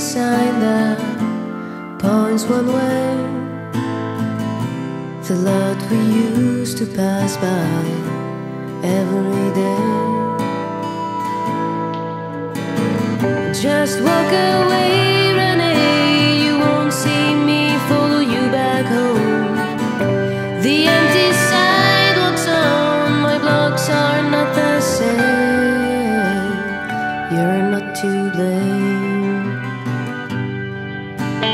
sign that points one way. The lot we used to pass by every day. Just walk away, Renée. You won't see me follow you back home. The empty sidewalks on my blocks are not the same. You're not to blame. Deep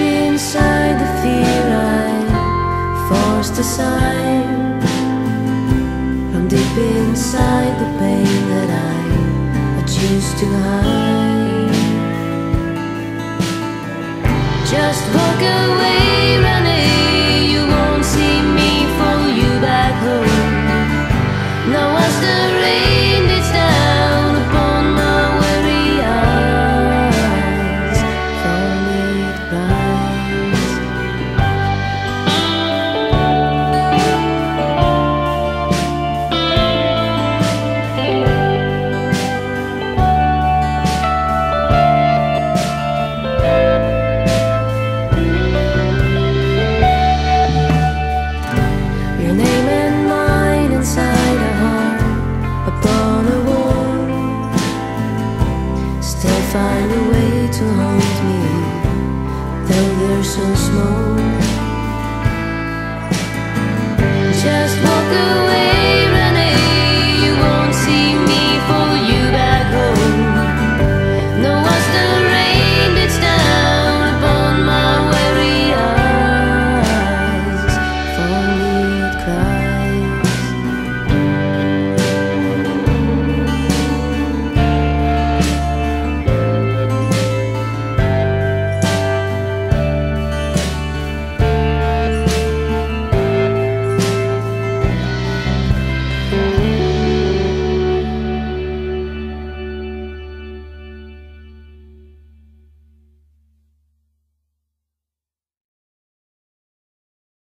inside the fear I forced From deep inside the pain that I choose to hide Just walk away, to haunt me, though they're so small. Just walk away.